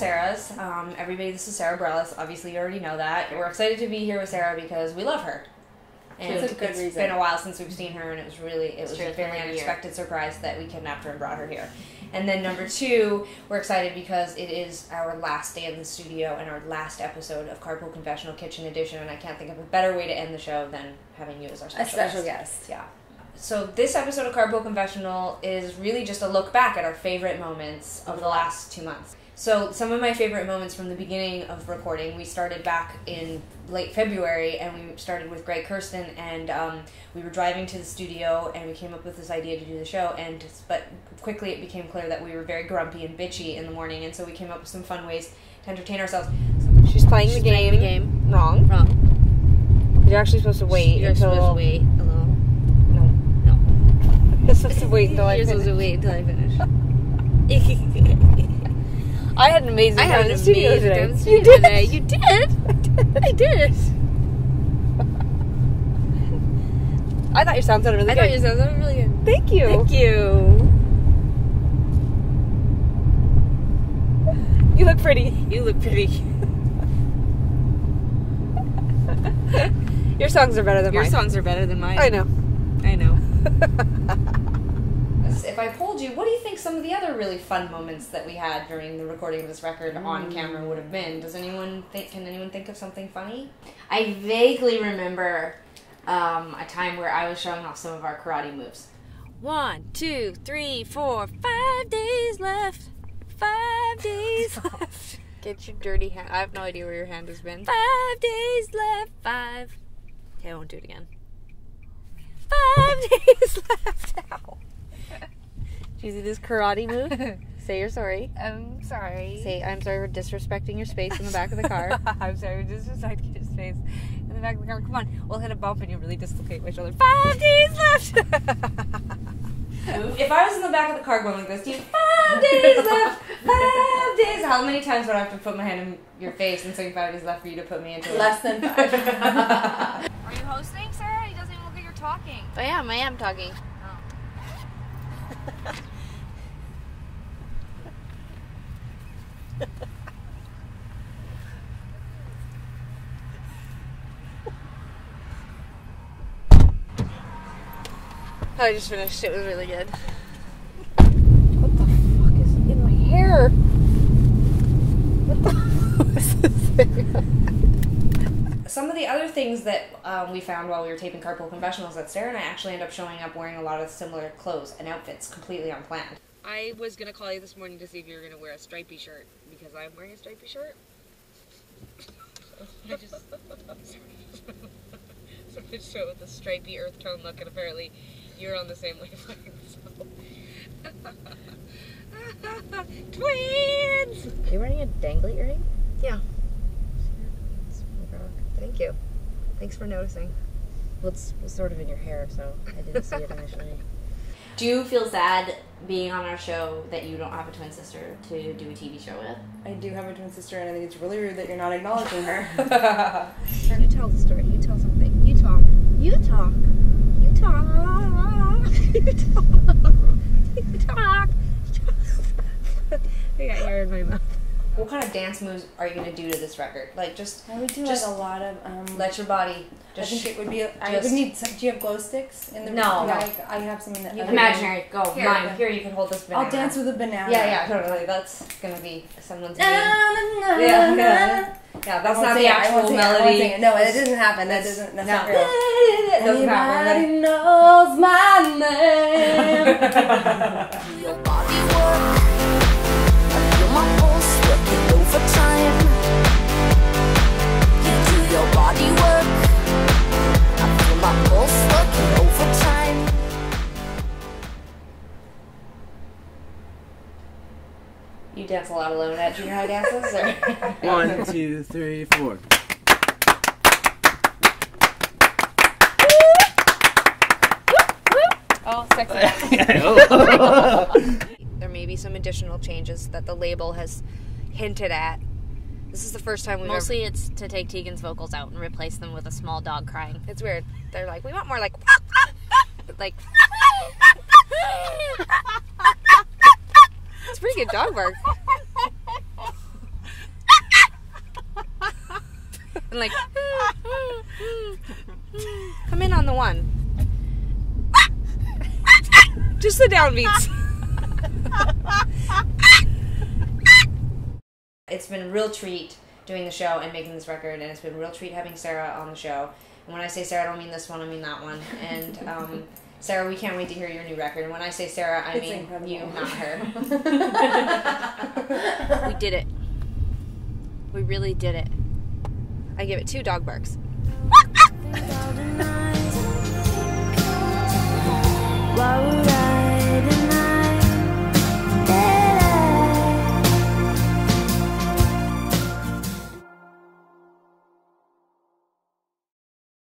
Sara's. Um, everybody, this is Sara Bareilles. Obviously, you already know that. We're excited to be here with Sara because we love her. And It's a good it's reason. been a while since we've seen her, and it was really it was true, a very like year. unexpected surprise that we kidnapped her and brought her here. And then number two, we're excited because it is our last day in the studio and our last episode of Carpool Confessional Kitchen Edition, and I can't think of a better way to end the show than having you as our special, A special special guest. guest. Yeah. So this episode of Carpool Confessional is really just a look back at our favorite moments of the last two months. So some of my favorite moments from the beginning of recording, we started back in late February, and we started with Greg Kurstin, and um, we were driving to the studio, and we came up with this idea to do the show, and but quickly it became clear that we were very grumpy and bitchy in the morning, and so we came up with some fun ways to entertain ourselves. She's playing She's the game. playing the game. Wrong. Wrong. You're actually supposed to wait You're until. supposed to wait a little. No. Supposed to wait until I You're finish. to wait until I finish. I had an amazing I time had an amazing today. time in the You studio did. today. You did. I did. I thought your sound sounded really good. I good. thought you sounded really good. Thank you. Thank you. You look pretty. You look pretty. Your songs are better than Your mine. songs are better than mine. I know. I know. I polled you, what do you think some of the other really fun moments that we had during the recording of this record on camera would have been? Does anyone think? Can anyone think of something funny? I vaguely remember um, a time where I was showing off some of our karate moves. One, two, three, four, five days left. Five days left. Get your dirty hand. I have no idea where your hand has been. Five days left. Five. Okay, I won't do it again. Five days left. Ow. Do you see this karate move? Say you're sorry. I'm sorry. Say I'm sorry for disrespecting your space in the back of the car. I'm sorry, to get his face in the back of the car. Come on, we'll hit a bump and you really dislocate my shoulder. Five days left. If I was in the back of the car going like this, do you five days left? Five days. How many times would I have to put my hand in your face and say five days left for you to put me into it? Less than five. Are you hosting, Sara? He doesn't even look like you're talking. I am. I am talking. I just finished. It was really good. What the fuck is in my hair? What the is this? Some of the other things that um, we found while we were taping Carpool Confessionals that Sara and I actually end up showing up wearing a lot of similar clothes and outfits completely unplanned. I was gonna call you this morning to see if you were gonna wear a stripy shirt because I'm wearing a stripy shirt. I just started to show it with a stripy earth tone look, and apparently you're on the same wavelength. So. Twins. Are you wearing a dangly earring? Yeah. Thank you. Thanks for noticing. Well, it's sort of in your hair, so I didn't see it initially. Do you feel sad being on our show that you don't have a twin sister to do a TV show with? I do have a twin sister, and I think it's really rude that you're not acknowledging her. you tell the story. You tell something. You talk. You talk. You talk. You talk. You talk. I got hair in my mouth. What kind of dance moves are you gonna do to this record? Like just I would do Just like a lot of. Um, let your body I just. think it would be. I would need. Some, do you have glow sticks in the? No, no. I, I have some in the. You can. Imaginary. Go. here, Mine. here you can hold this banana. I'll dance with a banana. Yeah, yeah, totally. That's gonna be someone's. Na, na, na, Yeah, yeah. Yeah, that's won't the I actual it, melody. it. No, it doesn't happen. That doesn't. That's no. not real. It doesn't happen. Anybody knows my name. Dance a lot alone at junior high dances, or One, two, three, four. oh, sexy. there may be some additional changes that the label has hinted at. This is the first time we've Mostly it's to take Tegan's vocals out and replace them with a small dog crying. It's weird. They're like, we want more like, like. It's pretty good dog bark. And like come in on the one. Just the downbeats. it's been a real treat doing the show and making this record, and it's been a real treat having Sara on the show. And when I say Sara, I don't mean this one, I mean that one. And um, Sara, we can't wait to hear your new record. And when I say Sara, I It's mean incredible. you, not her. We did it. We really did it. I give it two dog barks.